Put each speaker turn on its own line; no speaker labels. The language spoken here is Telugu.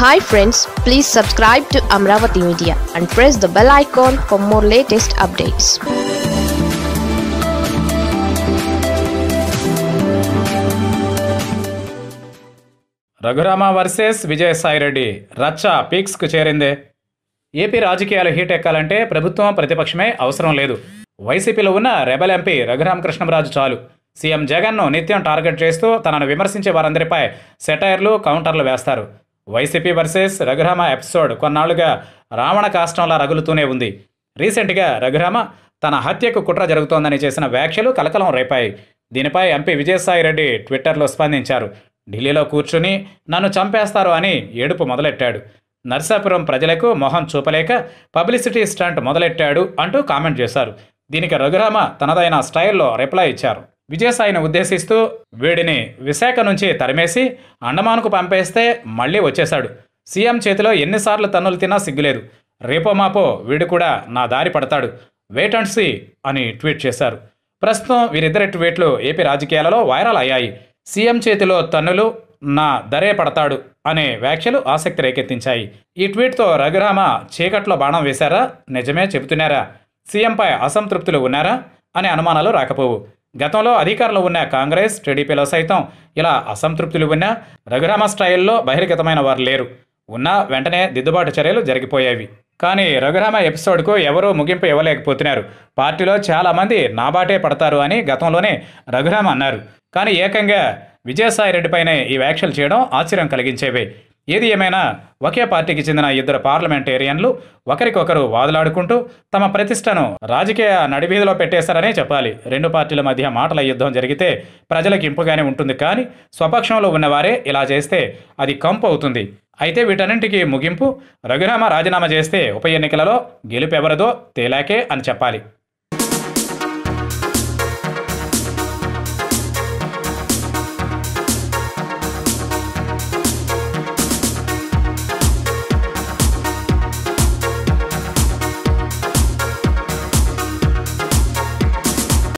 Hi friends please subscribe to Amaravati media and press the bell icon for more latest updates
Raghurama versus Vijayasai Reddy రచ్చ పీక్స్కు చేరిందే. ఏపీ రాజకీయాలు హీట్ ఎక్కాలంటే ప్రభుత్వం ప్రతిపక్షమే అవసరం లేదు. వైసీపీలో ఉన్న రెబల్ ఎంపీ రఘురామకృష్ణరాజు చాలు. సీఎం జగన్ను నిత్యం టార్గెట్ చేస్తూ తనను విమర్శించే వారందరిపై సెటైర్లు కౌంటర్లు వేస్తారు. వైసీపీ వర్సెస్ రఘురామ ఎపిసోడ్ కొన్నాళ్ళుగా రావణ కాష్టంలా రగులుతూనే ఉంది. రీసెంట్గా రఘురామ తన హత్యకు కుట్ర జరుగుతోందని చేసిన వ్యాఖ్యలు కలకలం రేపాయి. దీనిపై ఎంపీ విజయసాయిరెడ్డి ట్విట్టర్లో స్పందించారు. ఢిల్లీలో కూర్చుని నన్ను చంపేస్తారు అని ఏడుపు మొదలెట్టాడు. నర్సాపురం ప్రజలకు మొహం చూపలేక పబ్లిసిటీ స్టంట్ మొదలెట్టాడు అంటూ కామెంట్ చేశారు. దీనికి రఘురామ తనదైన స్టైల్లో రిప్లై ఇచ్చారు. విజయసాయిని ఉద్దేశిస్తూ వీడిని విశాఖ నుంచి తరిమేసి అండమాన్కు పంపేస్తే మళ్ళీ వచ్చేశాడు. సీఎం చేతిలో ఎన్నిసార్లు తన్నులు తిన్నా సిగ్గులేదు. రేపో మాపో వీడు కూడా నా దారి పడతాడు. వెయిట్ అండ్ సీ అని ట్వీట్ చేశారు. ప్రస్తుతం వీరిద్దరి ట్వీట్లు ఏపీ రాజకీయాలలో వైరల్ అయ్యాయి. సీఎం చేతిలో తన్నులు నా దరే పడతాడు అనే వ్యాఖ్యలు ఆసక్తి రేకెత్తించాయి. ఈ ట్వీట్తో రఘురామ చీకట్లో బాణం వేశారా? నిజమే చెబుతున్నారా? సీఎంపై అసంతృప్తులు ఉన్నారా? అనే అనుమానాలు రాకపోవు. గతంలో అధికారంలో ఉన్న కాంగ్రెస్ టీడీపీలో సైతం ఇలా అసంతృప్తులు ఉన్నా రఘురామ స్టైల్లో బహిర్గతమైన వారు లేరు. ఉన్నా వెంటనే దిద్దుబాటు చర్యలు జరిగిపోయేవి. కానీ రఘురామ ఎపిసోడ్కు ఎవరూ ముగింపు ఇవ్వలేకపోతున్నారు. పార్టీలో చాలామంది నాబాటే పడతారు అని గతంలోనే రఘురామ అన్నారు. కానీ ఏకంగా విజయసాయిరెడ్డిపైనే ఈ వ్యాఖ్యలు చేయడం ఆశ్చర్యం కలిగించేవే. ఏది ఏమైనా ఒకే పార్టీకి చెందిన ఇద్దరు పార్లమెంటేరియన్లు ఒకరికొకరు వాదులాడుకుంటూ తమ ప్రతిష్టను రాజకీయ నడివీధిలో పెట్టేశారనే చెప్పాలి. రెండు పార్టీల మధ్య మాటల యుద్ధం జరిగితే ప్రజలకు ఇంపుగానే ఉంటుంది కానీ స్వపక్షంలో ఉన్నవారే ఇలా చేస్తే అది కంపు అవుతుంది. అయితే వీటన్నింటికి ముగింపు రఘురామ రాజీనామా చేస్తే ఉప ఎన్నికలలో గెలుపెవరదో తేలాకే అని చెప్పాలి.